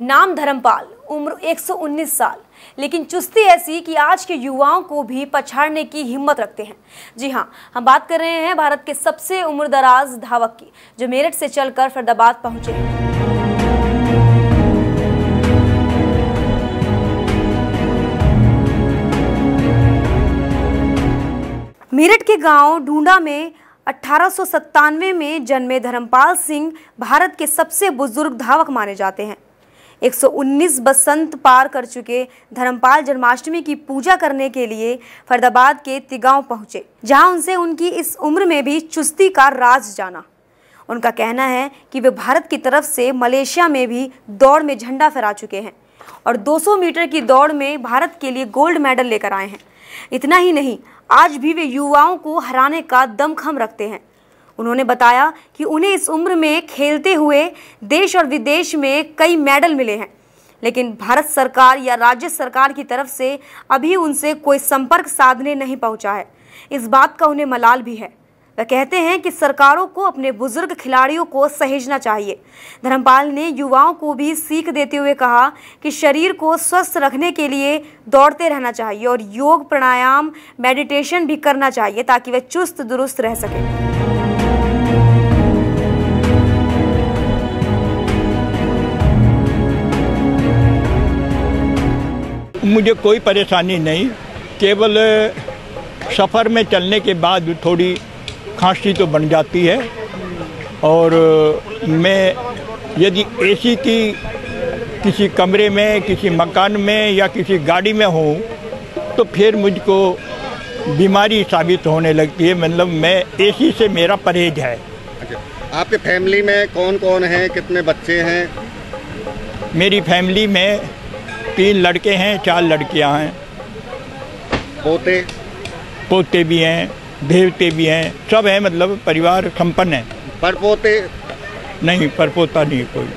नाम धर्मपाल, उम्र 119 साल। लेकिन चुस्ती ऐसी कि आज के युवाओं को भी पछाड़ने की हिम्मत रखते हैं। जी हाँ हम बात कर रहे हैं भारत के सबसे उम्रदराज धावक की, जो मेरठ से चलकर फरीदाबाद पहुँचे हैं। मेरठ के गाँव ढूंढा में अठारह सौ सत्तानवे में जन्मे धर्मपाल सिंह भारत के सबसे बुज़ुर्ग धावक माने जाते हैं। 119 बसंत पार कर चुके धर्मपाल जन्माष्टमी की पूजा करने के लिए फरीदाबाद के तिगांव पहुँचे, जहाँ उनसे उनकी इस उम्र में भी चुस्ती का राज जाना। उनका कहना है कि वे भारत की तरफ़ से मलेशिया में भी दौड़ में झंडा फहरा चुके हैं और 200 मीटर की दौड़ में भारत के लिए गोल्ड मेडल लेकर आए हैं। इतना ही नहीं, आज भी वे युवाओं को हराने का दमखम रखते हैं। उन्होंने बताया कि उन्हें इस उम्र में खेलते हुए देश और विदेश में कई मेडल मिले हैं। लेकिन भारत सरकार या राज्य सरकार की तरफ़ से अभी उनसे कोई संपर्क साधने नहीं पहुँचा है। इस बात का उन्हें मलाल भी है। वह कहते हैं कि सरकारों को अपने बुज़ुर्ग खिलाड़ियों को सहेजना चाहिए। धर्मपाल ने युवाओं को भी सीख देते हुए कहा कि शरीर को स्वस्थ रखने के लिए दौड़ते रहना चाहिए और योग प्राणायाम, मेडिटेशन भी करना चाहिए ताकि वे चुस्त दुरुस्त रह सकें। मुझे कोई परेशानी नहीं। केवल सफ़र में चलने के बाद थोड़ी खांसी तो बन जाती है। और मैं यदि एसी की किसी कमरे में किसी मकान में या किसी गाड़ी में हूँ तो फिर मुझको बीमारी साबित होने लगती है। मतलब मैं एसी से मेरा परहेज है। अच्छा आपके फैमिली में कौन कौन है? कितने बच्चे हैं? मेरी फैमिली में तीन लड़के हैं चार लड़कियाँ हैं। पोते? पोते भी हैं। देवते भी हैं सब हैं मतलब परिवार संपन्न है। परपोते नहीं परपोता नहीं कोई।